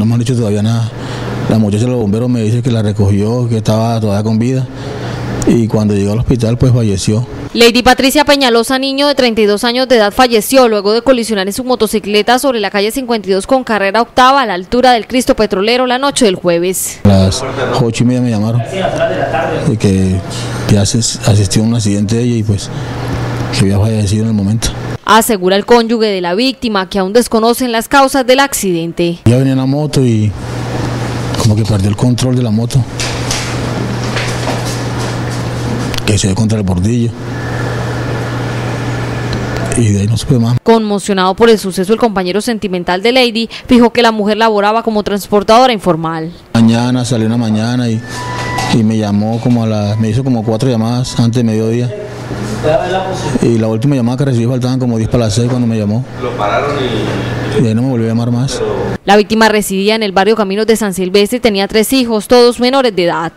No me han dicho todavía nada. La muchacha de los bomberos me dice que la recogió, que estaba todavía con vida y cuando llegó al hospital pues falleció. Lady Patricia Peñalosa, niño de 32 años de edad, falleció luego de colisionar en su motocicleta sobre la calle 52 con carrera octava a la altura del Cristo Petrolero la noche del jueves. A las ocho y media me llamaron de que ya asistió a un accidente ella y pues que había fallecido en el momento. Asegura el cónyuge de la víctima que aún desconocen las causas del accidente. Ya venía en la moto y como que perdió el control de la moto. Que se dio contra el bordillo. Y de ahí no supe más. Conmocionado por el suceso, el compañero sentimental de Lady fijó que la mujer laboraba como transportadora informal. Mañana, salió una mañana y, y me llamó como a la, me hizo como cuatro llamadas antes de mediodía. Y la última llamada que recibí faltaban como 10 para las 6 cuando me llamó. Lo pararon y... Y ahí no me volvió a llamar más. La víctima residía en el barrio Caminos de San Silvestre y tenía tres hijos, todos menores de edad.